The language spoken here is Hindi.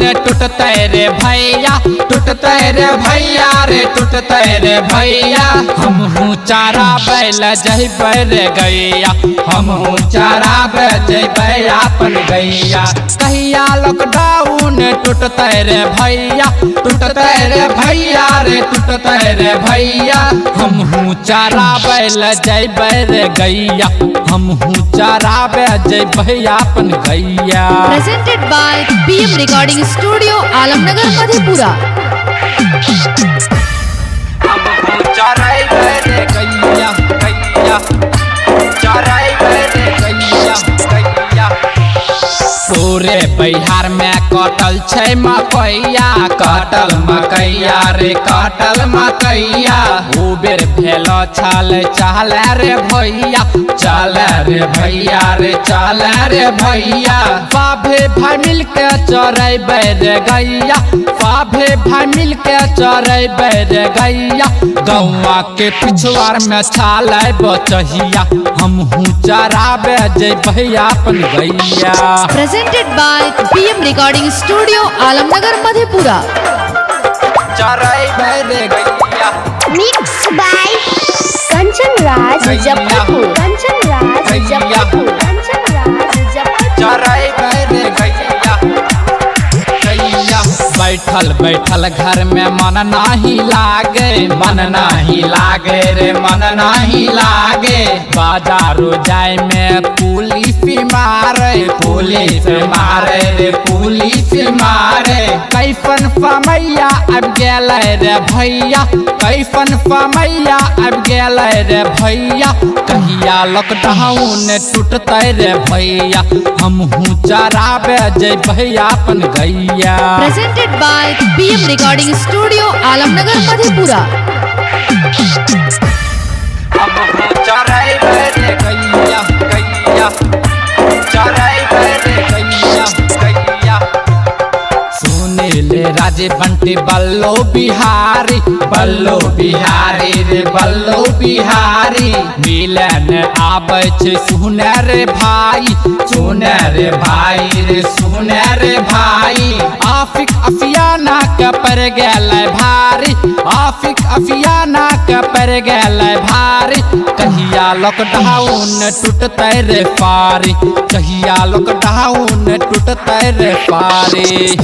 भैया लॉकडाउन टूटते रे भैया, टूटते रे भैया रे, टूटते रे भैया। हम हूँ चारा बैल जैबै रे गैया, हम हूँ चारा बैल अपन गैया। कहिया लॉकडाउन टूटते रे भैया, टूटते रे भैया रे, टूटते रे भैया। हम हूँ चारा बैल जैबै रे गैया, हम हूँ चारा बैल जैबै अपन गैया। Presented by PM Recording Studio, Alamnagar Madhepura. पूरे बिहार में कटल छै मकैया, कटल मकैया रे, कटल मकैया। उबेर बेर भेल छल, चल रे भैया, चल रे भैया रे, चल रे भैया। बाभे भाई मिल के चरैबे रे गैया सभे फैमिल के चढ़ गैया। गौआ के पिछवार में छाल बचिया। हम हूँ चराबे जे भैया अपन गैया। Presented by PM recording studio Alamnagar Madhepura mix by Kanchan Raj जब कंचन राज जब बैठल बैठल घर में मन नाही लागे, मन नाही लागे रे, मन नही लागे। बाजारो जाय में पुलिस मारे पुलिस मारे रे पुलिस मारे। कैफन फमैया अब गेल रे भैया। कैफन फमैया अब गेल रे भैया। कहिया लॉकडाउन टूटते रे भैया। हम हूँ चराबे जैबै अपन गैया। Presented by PM Recording Studio, Alamnagar, Madhepura. राजे बंटी बल्लो बिहारी बल्लो बिहारी रे, बल्लो बिहारी। मिलन आबै छै सुने भाई सुने रे भाई रे सुने रे भाई। आफिक अफियाना के पर गेल भारी, आफिक अफियाना के पर गेल भारी। कहिया लॉकडाउन टूटते रे पारी, कहिया लॉकडाउन टूटते रे पारी।